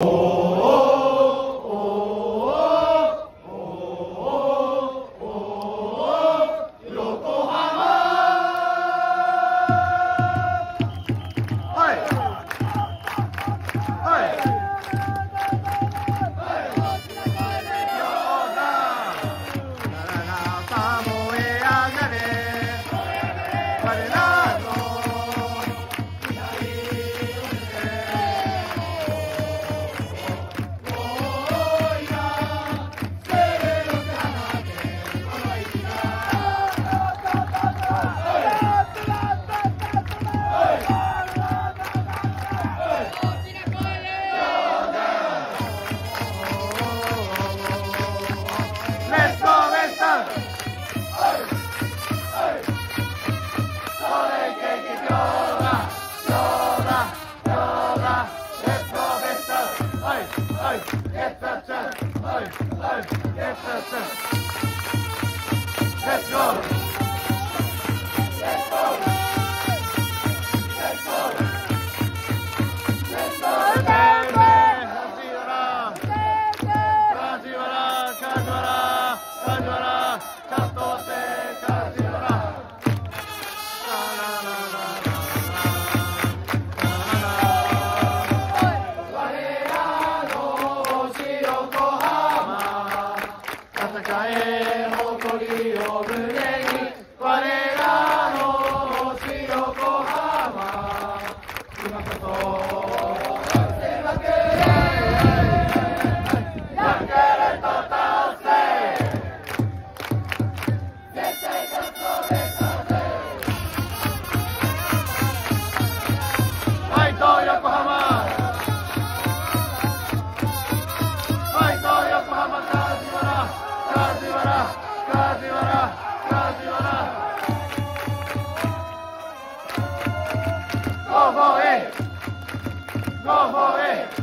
Hey! Let's go! 我らの星横浜今こそ Go for it! Go for it!